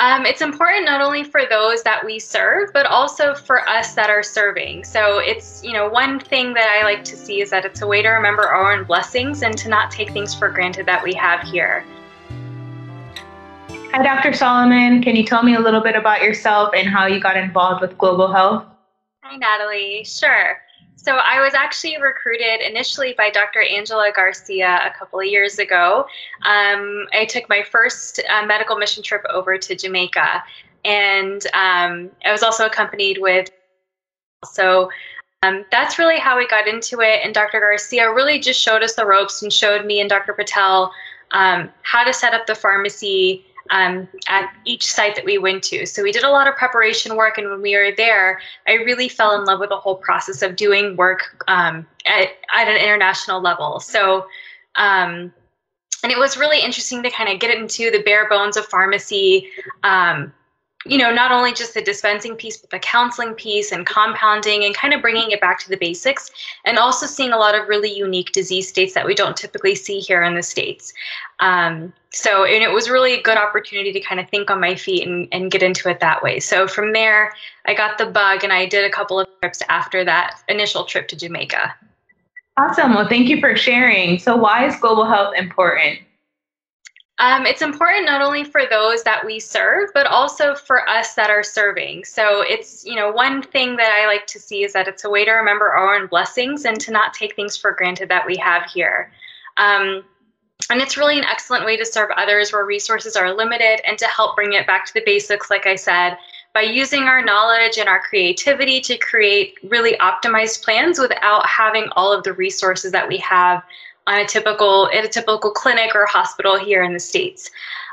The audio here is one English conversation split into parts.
Um, it's important not only for those that we serve, but also for us that are serving. So it's, you know, one thing that I like to see is that it's a way to remember our own blessings and to not take things for granted that we have here. Hi, Dr. Soliman. Can you tell me a little bit about yourself and how you got involved with Global Health? Hi, Natalie. Sure. So I was actually recruited initially by Dr. Angela Garcia a couple of years ago. Um, I took my first uh, medical mission trip over to Jamaica, and um, I was also accompanied with. So um, that's really how we got into it. And Dr. Garcia really just showed us the ropes and showed me and Dr. Patel um, how to set up the pharmacy um, at each site that we went to. So we did a lot of preparation work, and when we were there, I really fell in love with the whole process of doing work um, at, at an international level. So, um, and it was really interesting to kind of get into the bare bones of pharmacy. Um, you know, not only just the dispensing piece, but the counseling piece and compounding and kind of bringing it back to the basics and also seeing a lot of really unique disease states that we don't typically see here in the States. Um, so, and it was really a good opportunity to kind of think on my feet and, and get into it that way. So from there, I got the bug and I did a couple of trips after that initial trip to Jamaica. Awesome. Well, thank you for sharing. So, why is global health important? Um, it's important not only for those that we serve, but also for us that are serving. So it's, you know, one thing that I like to see is that it's a way to remember our own blessings and to not take things for granted that we have here. Um, and it's really an excellent way to serve others where resources are limited and to help bring it back to the basics, like I said, by using our knowledge and our creativity to create really optimized plans without having all of the resources that we have on a typical at a typical clinic or hospital here in the states.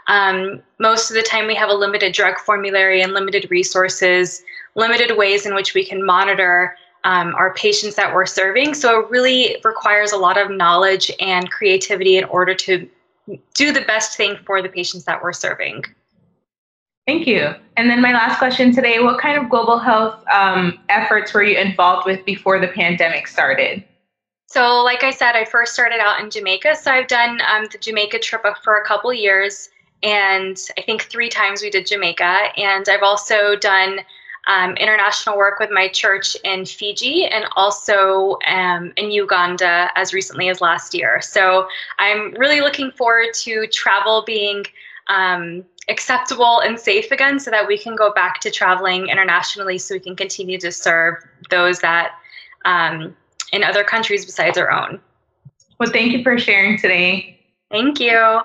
Um, most of the time, we have a limited drug formulary and limited resources, limited ways in which we can monitor um, our patients that we're serving. So it really requires a lot of knowledge and creativity in order to do the best thing for the patients that we're serving. Thank you. And then my last question today: What kind of global health um, efforts were you involved with before the pandemic started? So, like I said, I first started out in Jamaica. So, I've done um, the Jamaica trip for a couple years, and I think three times we did Jamaica. And I've also done um, international work with my church in Fiji and also um, in Uganda as recently as last year. So, I'm really looking forward to travel being um, acceptable and safe again so that we can go back to traveling internationally so we can continue to serve those that um, in other countries besides our own. Well, thank you for sharing today. Thank you.